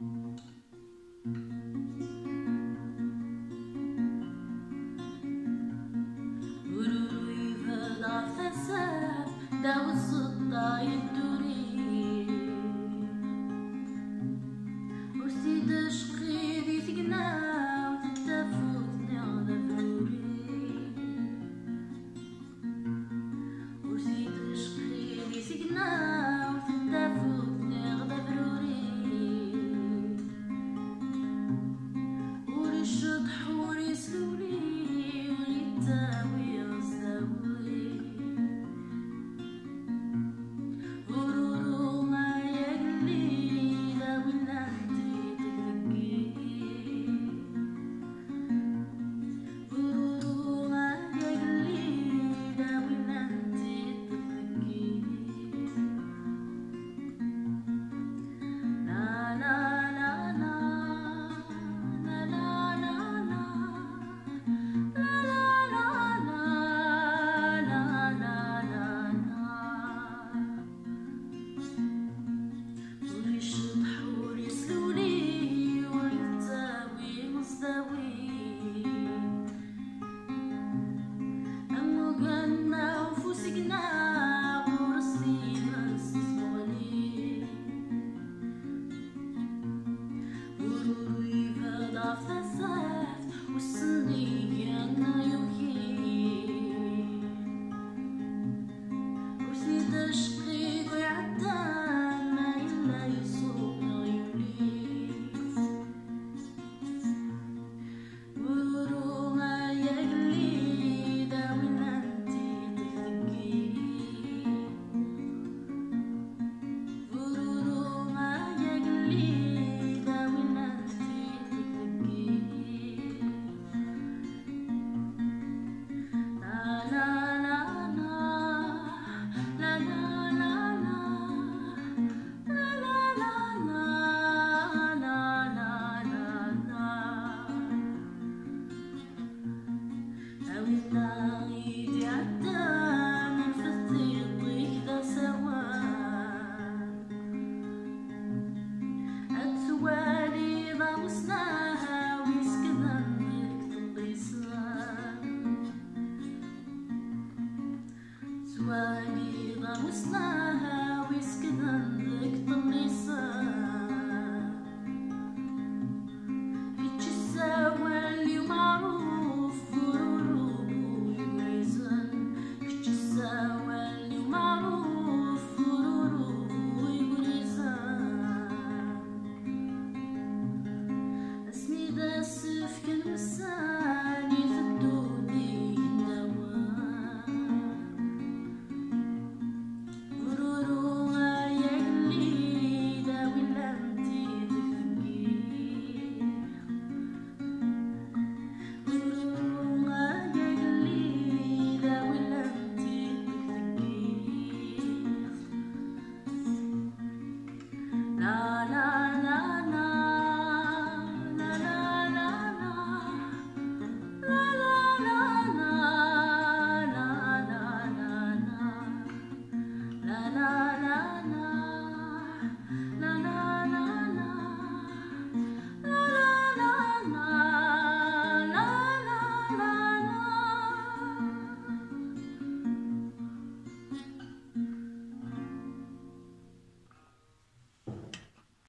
Thank mm -hmm. you. La